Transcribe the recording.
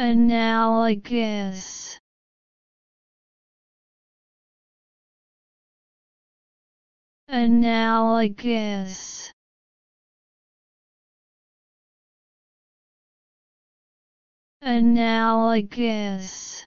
Analogous. Analogous. Analogous.